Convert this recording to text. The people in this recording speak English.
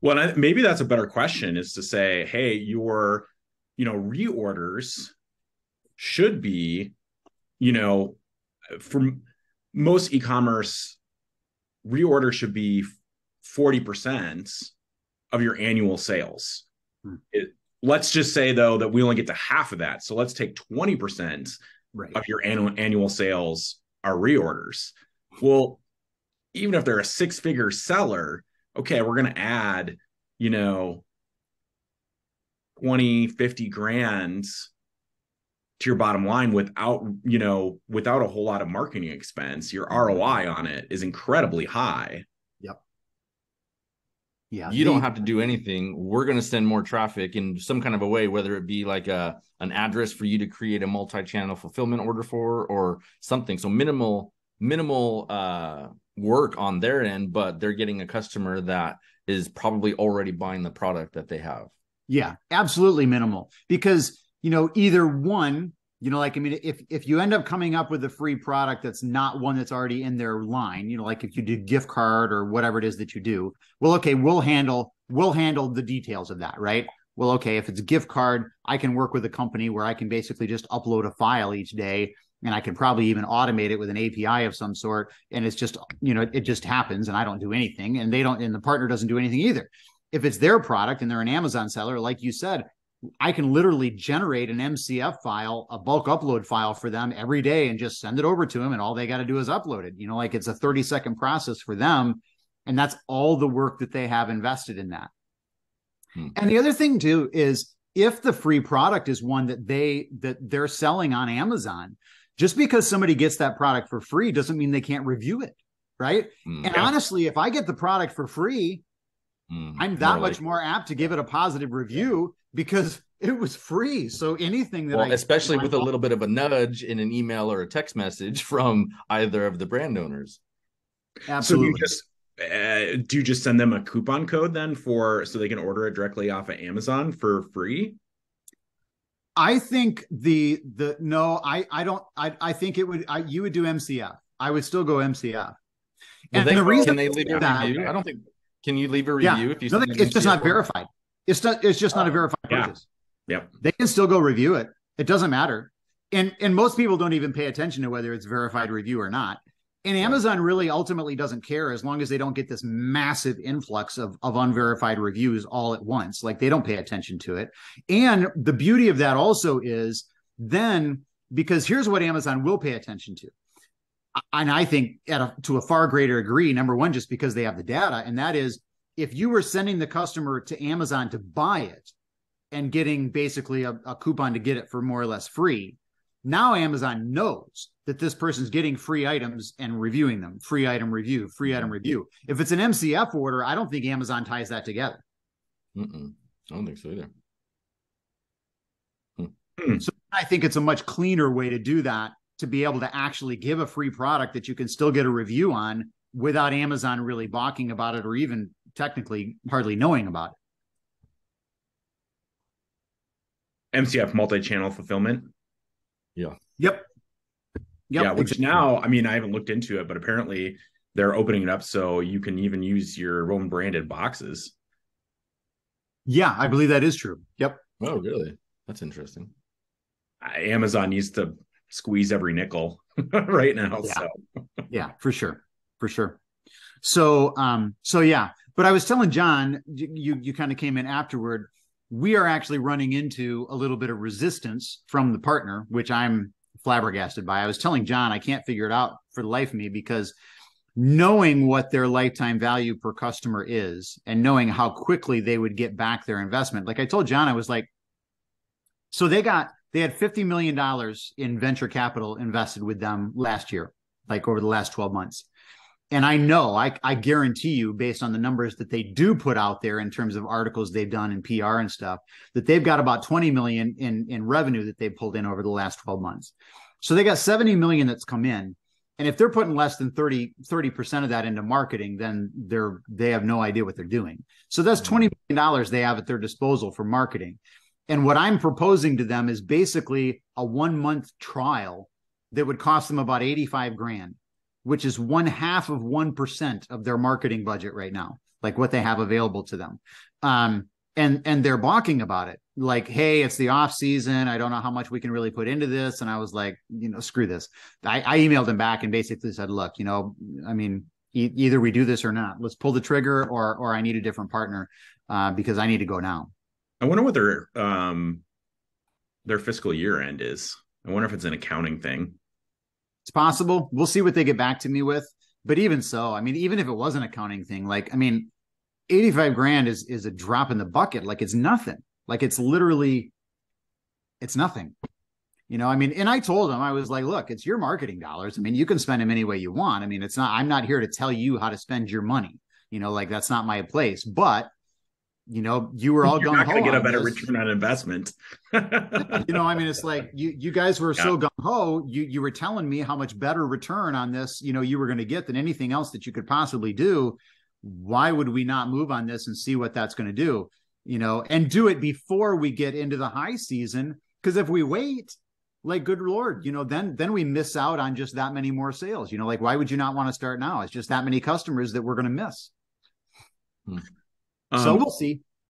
Well, I, maybe that's a better question is to say, hey, your, you know, reorders should be, you know, from most e-commerce reorder should be 40% of your annual sales. Hmm. It, let's just say though that we only get to half of that. So let's take 20% right. of your annual annual sales are reorders. Well, even if they're a six-figure seller, okay, we're going to add, you know, 20, 50 grand to your bottom line without, you know, without a whole lot of marketing expense. Your ROI on it is incredibly high. Yep. Yeah. You the, don't have to do anything. We're going to send more traffic in some kind of a way, whether it be like a an address for you to create a multi-channel fulfillment order for or something. So minimal minimal uh work on their end, but they're getting a customer that is probably already buying the product that they have. Yeah, absolutely minimal. Because, you know, either one, you know, like I mean, if if you end up coming up with a free product that's not one that's already in their line, you know, like if you do gift card or whatever it is that you do, well, okay, we'll handle we'll handle the details of that, right? Well, okay, if it's a gift card, I can work with a company where I can basically just upload a file each day and I can probably even automate it with an API of some sort. And it's just, you know, it just happens and I don't do anything and they don't, and the partner doesn't do anything either. If it's their product and they're an Amazon seller, like you said, I can literally generate an MCF file, a bulk upload file for them every day and just send it over to them. And all they got to do is upload it. You know, like it's a 30 second process for them. And that's all the work that they have invested in that. Hmm. And the other thing too is if the free product is one that they that they're selling on Amazon, just because somebody gets that product for free doesn't mean they can't review it right? Mm, and yeah. honestly if i get the product for free mm, i'm that more much like... more apt to give it a positive review because it was free. So anything that well, I, especially with a little bit of a nudge in an email or a text message from either of the brand owners. Absolutely so you just uh, do you just send them a coupon code then for so they can order it directly off of amazon for free I think the the no, I I don't I I think it would I you would do MCF. I would still go MCF. And they, the reason can they leave a that, review? I don't think can you leave a review yeah, if you no, it's just not verified. It's not it's just not a oh, verified yeah. purchase. Yep. They can still go review it. It doesn't matter. And and most people don't even pay attention to whether it's verified review or not. And Amazon really ultimately doesn't care as long as they don't get this massive influx of, of unverified reviews all at once. Like they don't pay attention to it. And the beauty of that also is then because here's what Amazon will pay attention to. And I think at a, to a far greater degree, number one, just because they have the data, and that is if you were sending the customer to Amazon to buy it and getting basically a, a coupon to get it for more or less free, now Amazon knows that this person's getting free items and reviewing them. Free item review, free item review. If it's an MCF order, I don't think Amazon ties that together. Mm-mm. I don't think so either. Hmm. So I think it's a much cleaner way to do that to be able to actually give a free product that you can still get a review on without Amazon really balking about it or even technically hardly knowing about it. MCF multi-channel fulfillment. Yeah. Yep. Yep, yeah, which now, I mean, I haven't looked into it, but apparently they're opening it up so you can even use your own branded boxes. Yeah, I believe that is true. Yep. Oh, really? That's interesting. Amazon needs to squeeze every nickel right now. Yeah. So yeah, for sure. For sure. So um, so yeah. But I was telling John, you you kind of came in afterward. We are actually running into a little bit of resistance from the partner, which I'm flabbergasted by. I was telling John I can't figure it out for the life of me because knowing what their lifetime value per customer is and knowing how quickly they would get back their investment. Like I told John, I was like, so they got they had $50 million in venture capital invested with them last year, like over the last 12 months. And I know, I, I guarantee you, based on the numbers that they do put out there in terms of articles they've done in PR and stuff, that they've got about 20 million in, in revenue that they've pulled in over the last 12 months. So they got 70 million that's come in. And if they're putting less than 30, 30% of that into marketing, then they're they have no idea what they're doing. So that's mm-hmm. 20 million dollars they have at their disposal for marketing. And what I'm proposing to them is basically a one month trial that would cost them about 85 grand which is one half of 1% of their marketing budget right now. like what they have available to them. Um, and and they're balking about it. Like hey it's the off season. I don't know how much we can really put into this. And i was like you know screw this. I, I emailed him back and basically said look you know i mean e- either we do this or not. Let's pull the trigger or or i need a different partner uh, because i need to go now. I wonder what their um their fiscal year end is. I wonder if it's an accounting thing it's possible. We'll see what they get back to me with. But even so i mean even if it was an accounting thing like i mean 85 grand is is a drop in the bucket. Like it's nothing. Like it's literally it's nothing. You know i mean and i told him i was like look it's your marketing dollars. I mean you can spend them any way you want. I mean it's not i'm not here to tell you how to spend your money. You know like that's not my place. But you know you were all going to get a better this. return on investment. You know i mean it's like you you guys were yeah. so gung-ho you you were telling me how much better return on this you know you were going to get than anything else that you could possibly do. Why would we not move on this and see what that's going to do? You know and do it before we get into the high season because if we wait like good lord you know then then we miss out on just that many more sales. You know like why would you not want to start now? It's just that many customers that we're going to miss hmm. Hmm. so um, we'll see